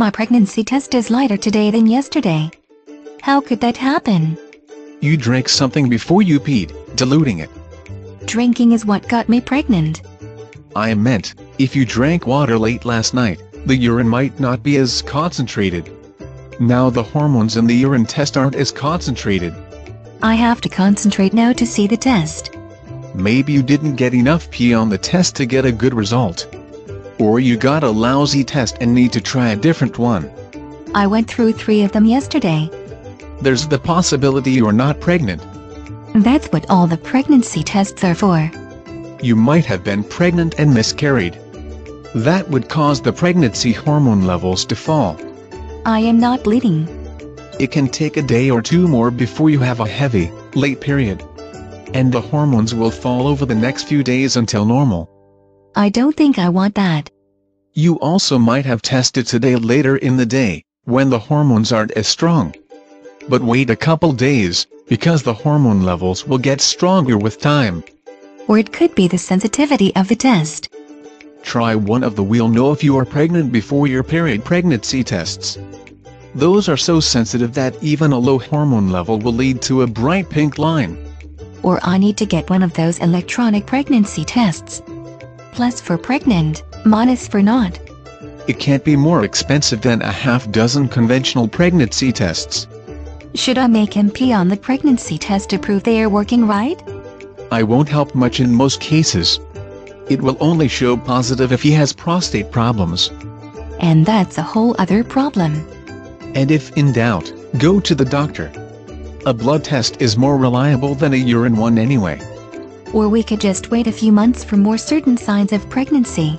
My pregnancy test is lighter today than yesterday. How could that happen? You drank something before you peed, diluting it. Drinking is what got me pregnant. I meant, if you drank water late last night, the urine might not be as concentrated. Now the hormones in the urine test aren't as concentrated. I have to concentrate now to see the test. Maybe you didn't get enough pee on the test to get a good result. Or you got a lousy test and need to try a different one. I went through three of them yesterday. There's the possibility you're not pregnant. That's what all the pregnancy tests are for. You might have been pregnant and miscarried. That would cause the pregnancy hormone levels to fall. I am not bleeding. It can take a day or two more before you have a heavy, late period. And the hormones will fall over the next few days until normal. I don't think I want that. You also might have tested today later in the day, when the hormones aren't as strong. But wait a couple days, because the hormone levels will get stronger with time. Or it could be the sensitivity of the test. Try one of the we'll know if you are pregnant before your period pregnancy tests. Those are so sensitive that even a low hormone level will lead to a bright pink line. Or I need to get one of those electronic pregnancy tests. Plus for pregnant, minus for not. It can't be more expensive than a half dozen conventional pregnancy tests. Should I make him pee on the pregnancy test to prove they are working right? I won't help much in most cases. It will only show positive if he has prostate problems. And that's a whole other problem. And if in doubt, go to the doctor. A blood test is more reliable than a urine one anyway. Or we could just wait a few months for more certain signs of pregnancy.